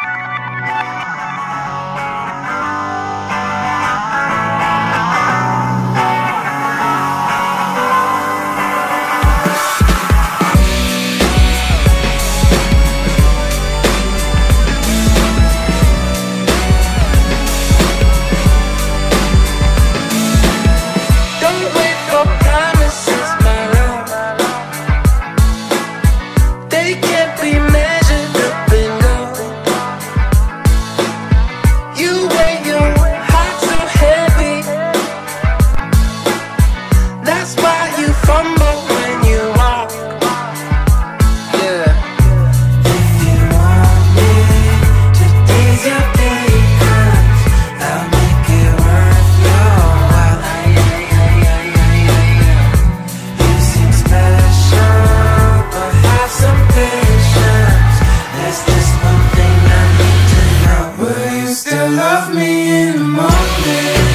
Bye. me in the morning